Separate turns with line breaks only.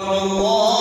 الله